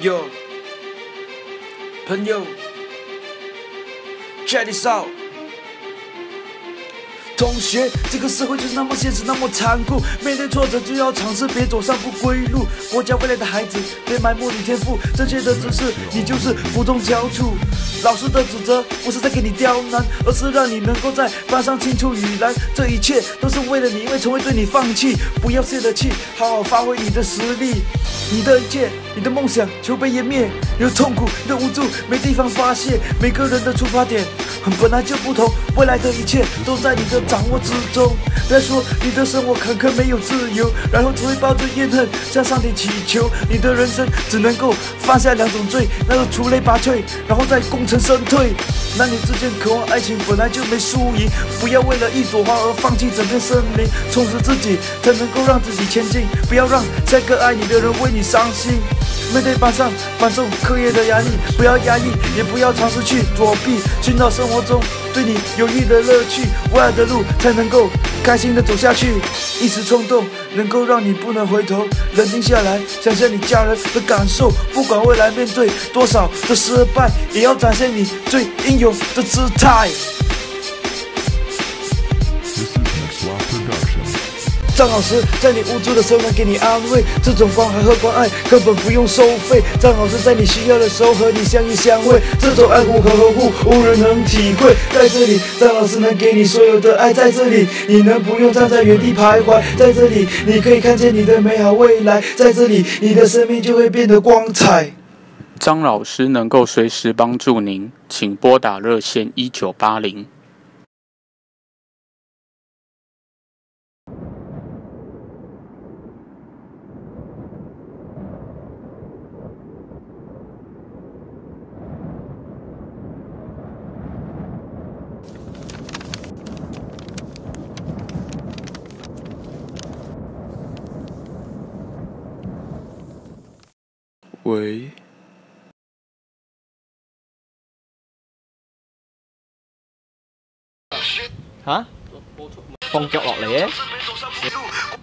有朋友，check this out。同学，这个社会就是那么现实，那么残酷。面对挫折就要尝试，别走上不归路。国家未来的孩子，别埋没你天赋。正确的知识，你就是福中翘楚。老师的指责不是在给你刁难，而是让你能够在班上青出于蓝。这一切都是为了你，因为从未对你放弃。不要泄了气，好好发挥你的实力。你的一切，你的梦想，就被湮灭。你的痛苦，你的无助，没地方发泄。每个人的出发点本来就不同，未来的一切都在你的掌握之中。别说你的生活坎坷没有自由，然后只会抱着怨恨向上帝祈求。你的人生只能够犯下两种罪，那就出类拔萃，然后再功成身退。男女之间渴望爱情本来就没输赢，不要为了一朵花而放弃整片森林。充实自己才能够让自己前进，不要让下个爱你的人为你你伤心。面对班上繁重课业的压力，不要压抑，也不要尝试去躲避，寻找生活中对你有益的乐趣，未来的路才能够开心的走下去。一时冲动能够让你不能回头，冷静下来，想想你家人的感受，不管未来面对多少的失败，也要展现你最英勇的姿态。张老师在你无助的时候能给你安慰，这种关怀和关爱根本不用收费。张老师在你需要的时候和你相依相偎，这种爱护和呵护无人能体会。在这里，张老师能给你所有的爱，在这里你能不用站在原地徘徊，在这里你可以看见你的美好未来，在这里你的生命就会变得光彩。张老师能够随时帮助您，请拨打热线一九八零。喂？啊？放脚落嚟嘅？